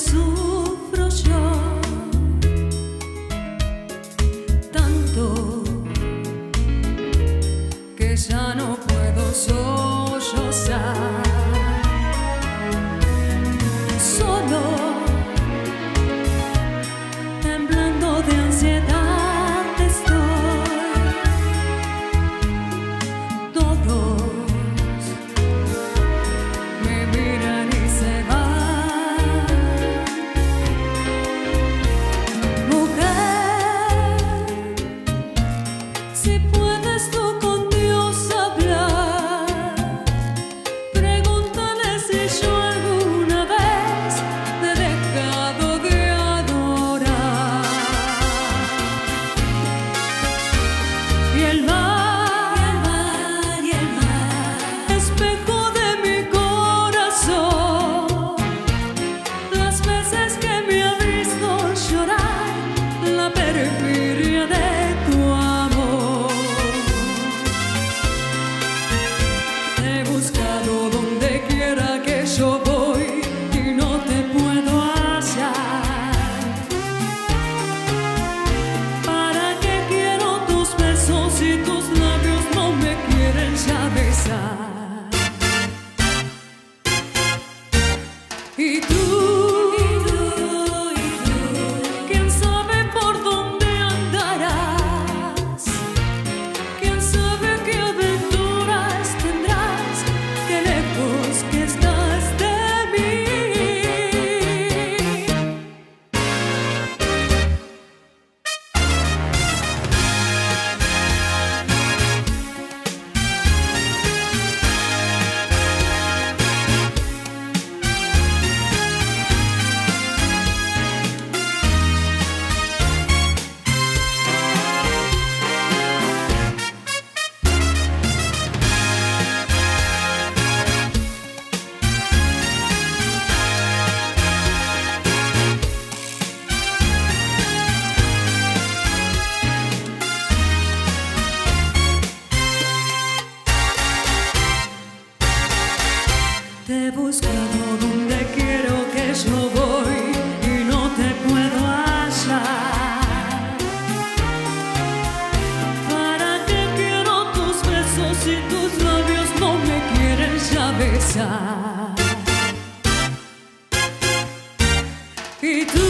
sufro yo tanto que ya no puedo sollozar. Donde quiera que yo voy y no te puedo hallar. ¿Para qué quiero tus besos si tus labios no me quieren ya besar? Y tú, He buscado donde quiero que yo voy y no te puedo hallar. ¿Para qué quiero tus besos si tus labios no me quieren ya besar? Y tú